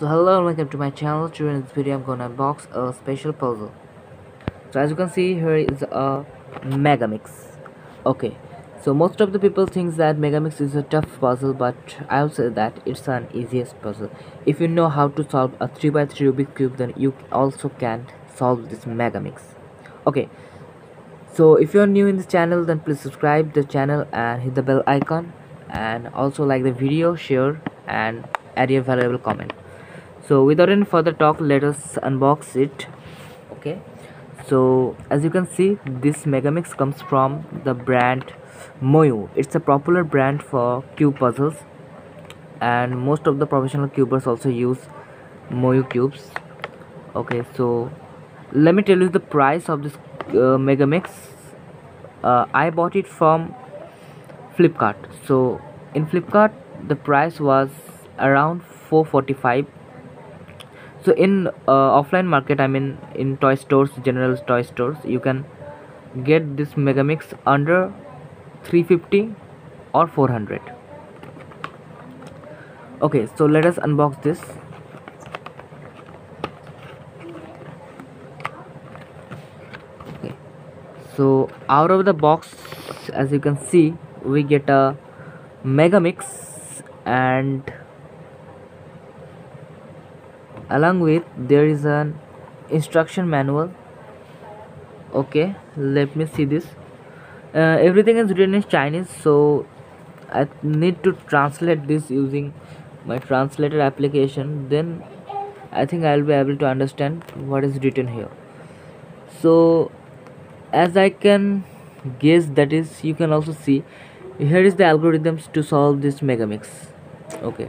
So hello and welcome to my channel. In this video I'm gonna unbox a special puzzle. So as you can see here is a Megaminx. Okay, so most of the people thinks that Megaminx is a tough puzzle but I'll say that it's an easiest puzzle. If you know how to solve a 3x3 Rubik's Cube then you also can solve this Megaminx. Okay, so if you're new in this channel then please subscribe the channel and hit the bell icon and also like the video, share and add your valuable comment so without any further talk let us unbox it. Okay. So as you can see this megaminx comes from the brand moyu. It's a popular brand for cube puzzles. And most of the professional cubers also use moyu cubes. Okay so let me tell you the price of this uh, megaminx. Uh, i bought it from flipkart. So in flipkart the price was around 445 so in uh, offline market i mean in toy stores general toy stores you can get this megaminx under 350 or 400 okay so let us unbox this. Okay. So out of the box as you can see we get a megaminx and along with there is an instruction manual. Okay let me see this. Uh, everything is written in chinese so i need to translate this using my translator application. Then i think i'll be able to understand what is written here. So as i can guess that is you can also see here is the algorithms to solve this megaminx. Okay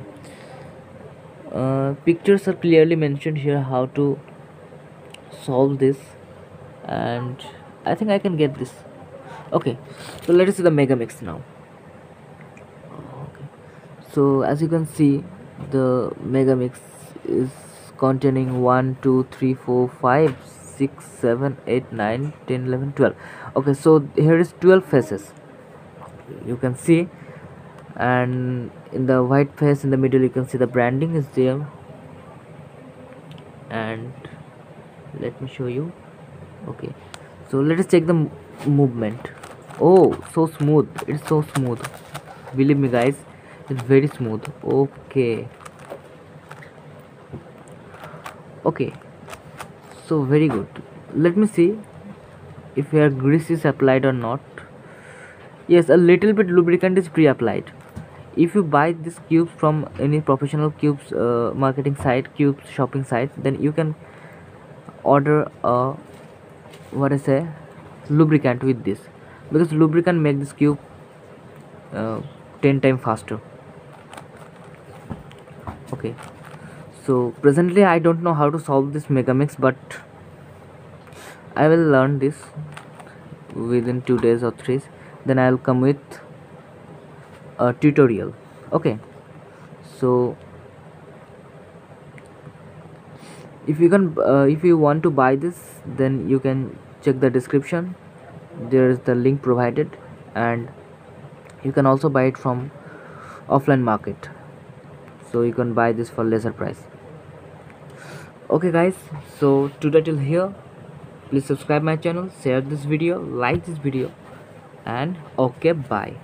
uh, pictures are clearly mentioned here how to solve this. And I think I can get this. Okay so let us see the megaminx now. Okay. So as you can see the megaminx is containing 1 2 3 4 5 6 7 8 9 10 11 12 okay so here is 12 faces. You can see and in the white face in the middle you can see the branding is there. And let me show you. Okay. So let us check the movement. Oh so smooth. It's so smooth. Believe me guys it's very smooth. Okay. Okay. So very good. Let me see if your grease is applied or not. Yes a little bit lubricant is pre-applied if you buy this cubes from any professional cubes uh, marketing site cubes shopping site then you can order a what I say lubricant with this. Because lubricant make this cube uh, 10 times faster. Okay. So presently I don't know how to solve this megaminx but I will learn this within two days or three then I'll come with a tutorial. Okay. So if you can uh, if you want to buy this then you can check the description. There is the link provided and you can also buy it from offline market. So you can buy this for lesser price. Okay guys. So today till here please subscribe my channel share this video like this video and okay bye